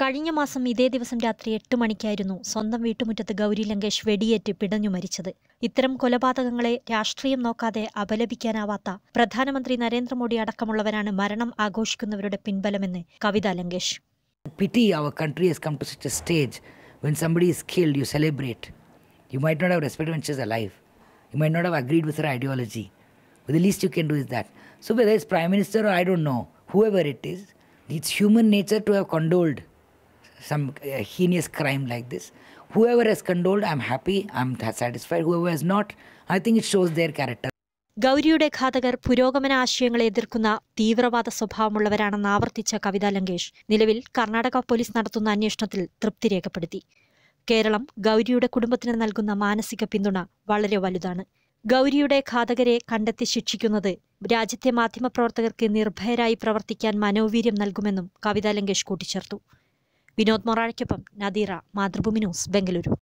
കഴിഞ്ഞ മാസം ഇതേ ദിവസം രാത്രി എട്ട് മണിക്കായിരുന്നു സ്വന്തം വീട്ടുമുറ്റത്ത് ഗൗരി ലങ്കേഷ് വെടിയേറ്റ് പിടഞ്ഞു മരിച്ചത് ഇത്തരം കൊലപാതകങ്ങളെ രാഷ്ട്രീയം നോക്കാതെ അപലപിക്കാനാവാത്ത പ്രധാനമന്ത്രി നരേന്ദ്രമോദി അടക്കമുള്ളവരാണ് മരണം ആഘോഷിക്കുന്നവരുടെ പിൻബലമെന്ന് കവിത Lankesh pity our country has come to such a stage when somebody is killed, you celebrate. You might not have respected when she's alive. You might not have agreed with her ideology. But the least you can do is that. So whether it's Prime Minister or I don't know, whoever it is, it's human nature to have condoled some uh, heinous crime like this. Whoever has condoled, I'm happy, I'm satisfied. Whoever has not, I think it shows their character. ഗൗരിയുടെ ഘാതകർ പുരോഗമന ആശയങ്ങളെ എതിർക്കുന്ന തീവ്രവാദ സ്വഭാവമുള്ളവരാണെന്ന് ആവർത്തിച്ച കവിത ലങ്കേഷ് നിലവിൽ Karnataka police നടത്തുന്ന അന്വേഷണത്തിൽ തൃപ്തി രേഖപ്പെടുത്തി കേരളം ഗൗരിയുടെ കുടുംബത്തിന് നൽകുന്ന മാനസിക പിന്തുണ വളരെ വലുതാണ് ഗൗരിയുടെ ഘാതകരെ കണ്ടെത്തി ശിക്ഷിക്കുന്നത് രാജ്യത്തെ മാധ്യമപ്രവർത്തകർക്ക് നിർഭയരായി പ്രവർത്തിക്കാൻ മനോവീര്യം നൽകുമെന്നും കവിത ലങ്കേഷ് കൂട്ടിച്ചേർത്തു വിനോദ് മൊറാഴയ്ക്കൊപ്പം നദീറ മാതൃഭൂമി ന്യൂസ് ബംഗളൂരു.